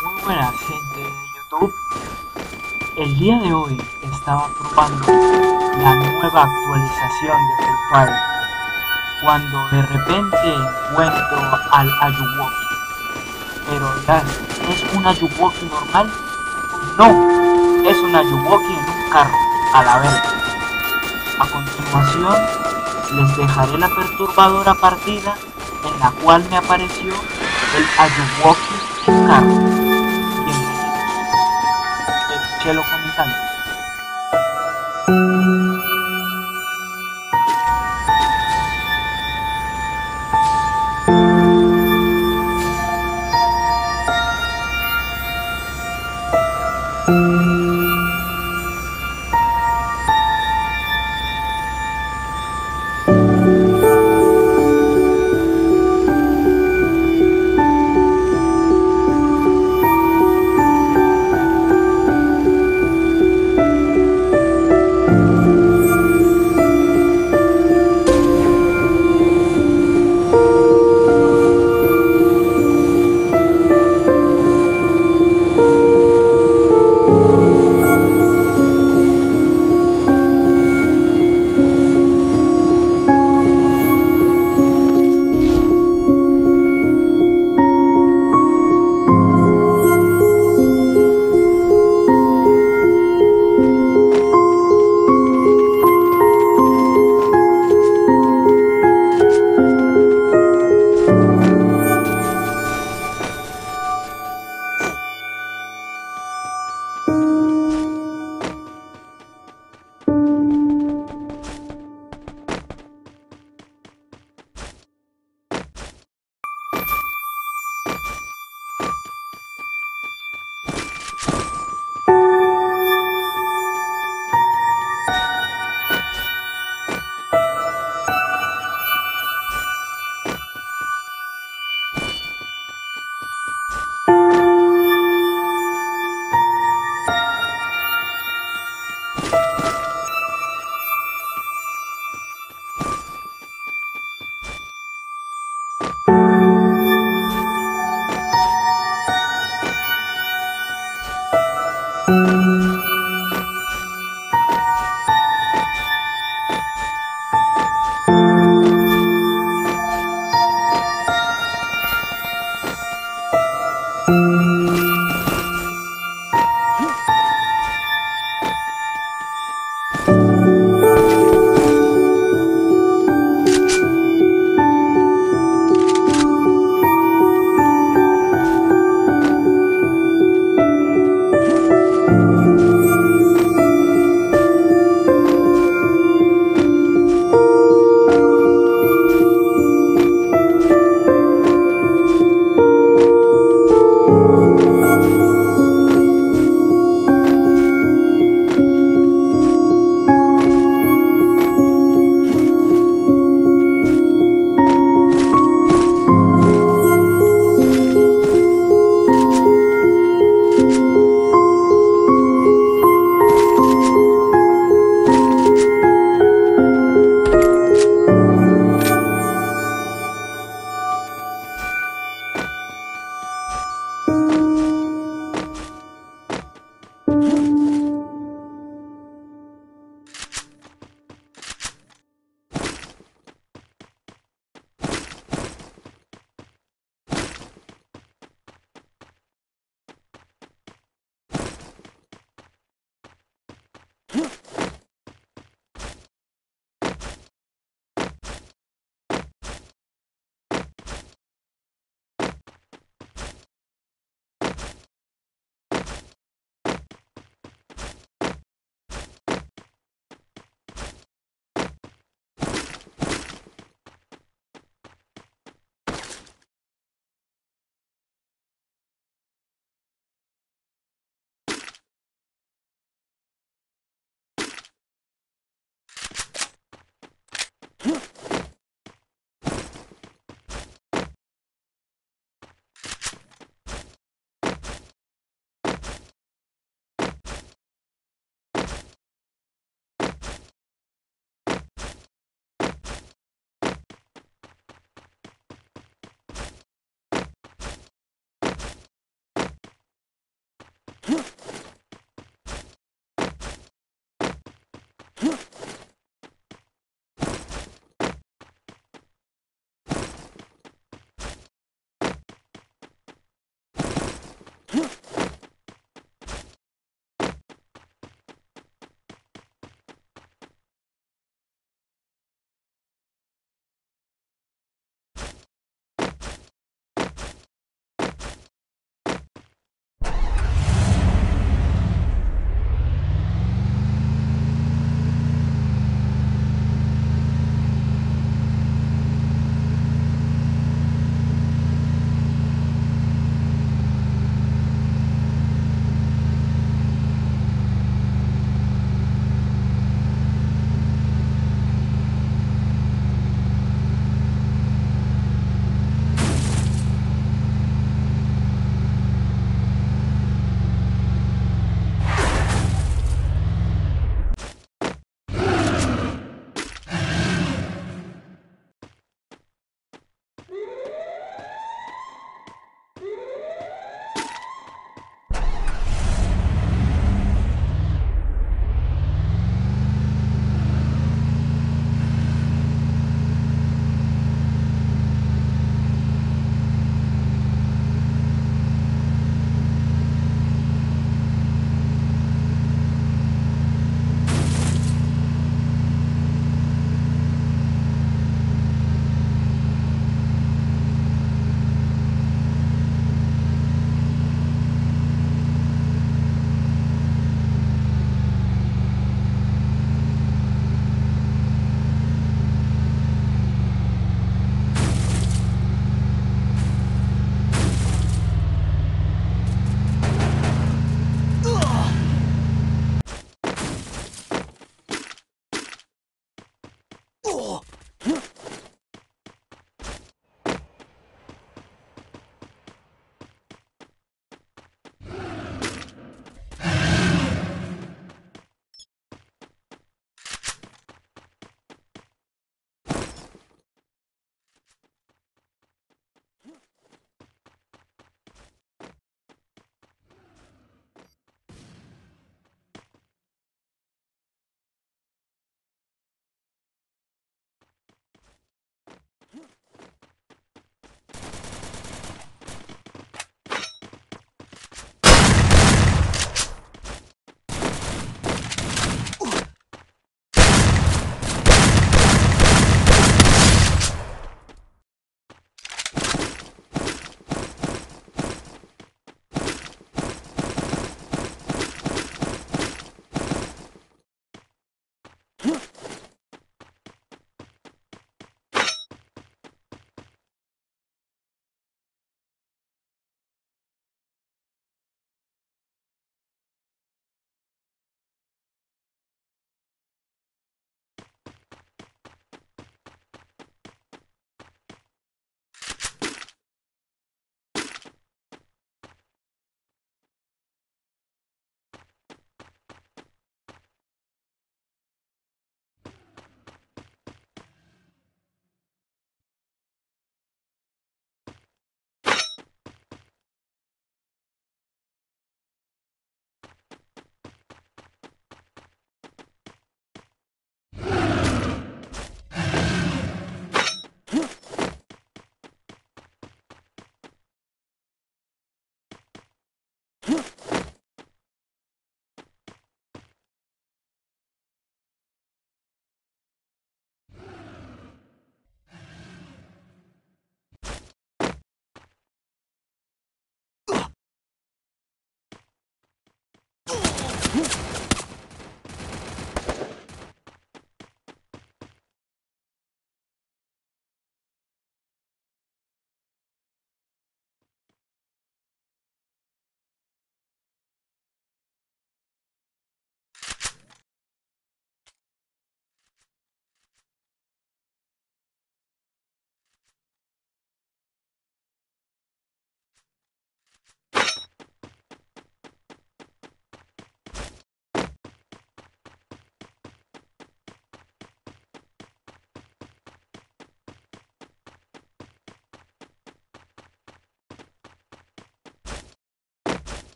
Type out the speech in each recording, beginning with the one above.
Muy buenas gente de YouTube. El día de hoy estaba probando la nueva actualización de Free Fire cuando de repente encuentro al Ayuwoki. Pero ¿es un Ayuwoki normal? No, es un Ayuwoki en un carro, a la vez. A continuación, les dejaré la perturbadora partida en la cual me apareció el Ayuwoki carro. Chelo comentando. Huh? Huh?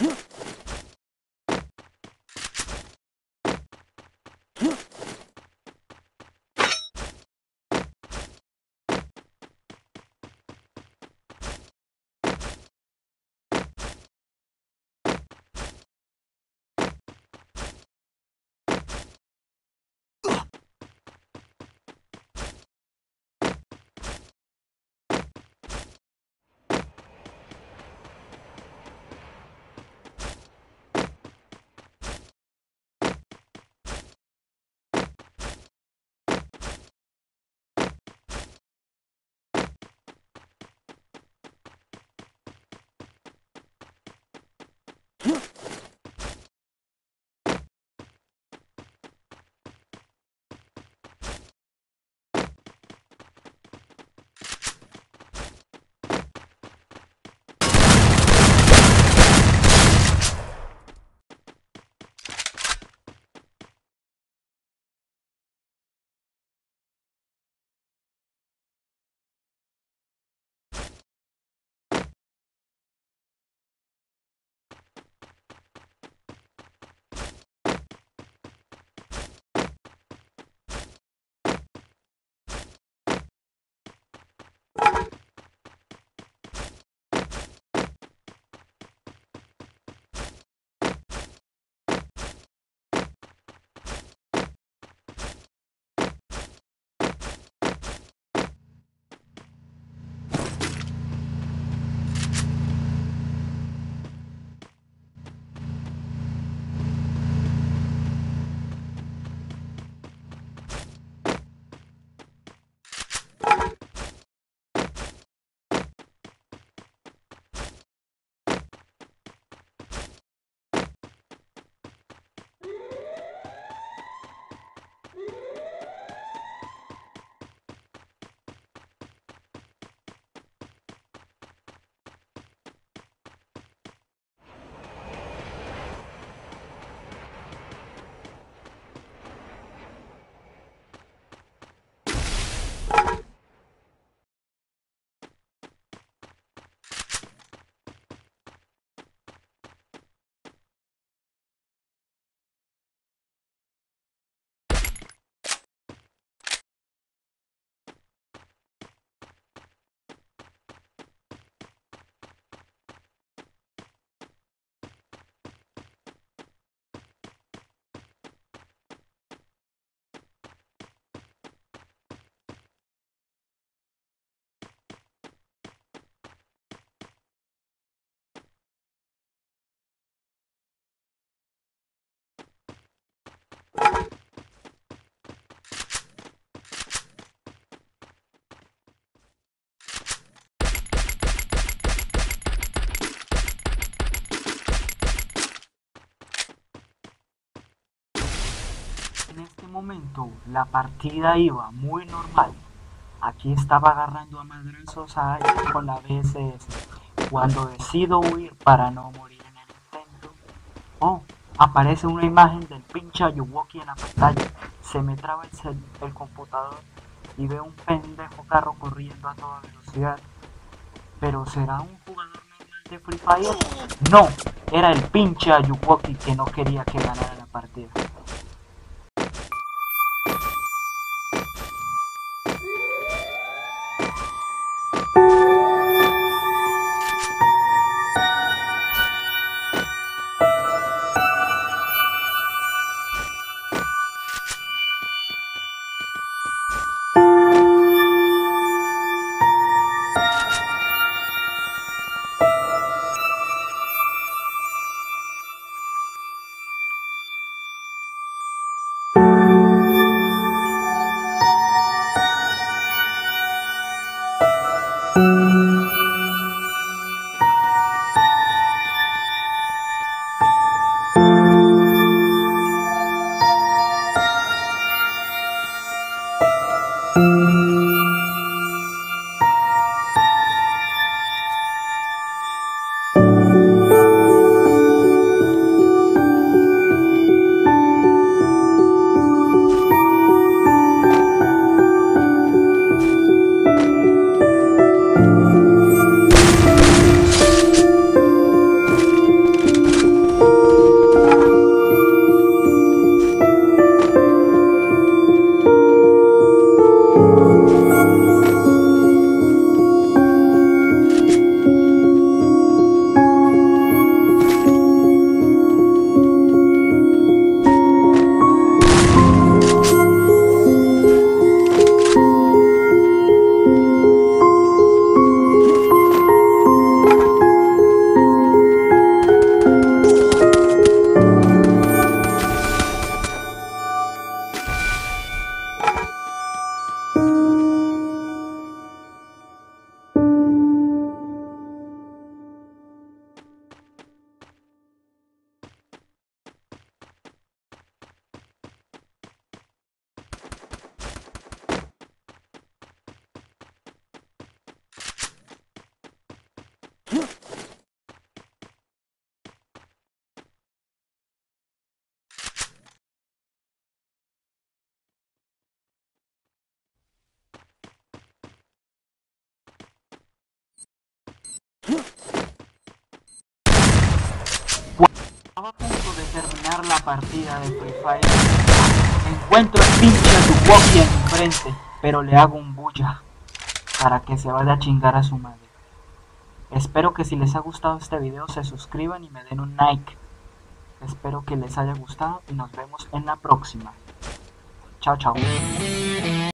Huh? Huh? Momento la partida iba muy normal. Aquí estaba agarrando a madrazos a alguien con la BSS. Cuando decido huir para no morir en el intento, oh, aparece una imagen del pinche Ayuwoki en la pantalla. Se me traba el, el computador y veo un pendejo carro corriendo a toda velocidad. ¿Pero será un jugador normal de Free Fire? No, era el pinche Ayuwoki que no quería que ganara la partida. La partida de Free Fire, encuentro el pinche Duwoki enfrente, pero le hago un bulla para que se vaya a chingar a su madre. Espero que si les ha gustado este video se suscriban y me den un like. Espero que les haya gustado y nos vemos en la próxima. Chao, chao.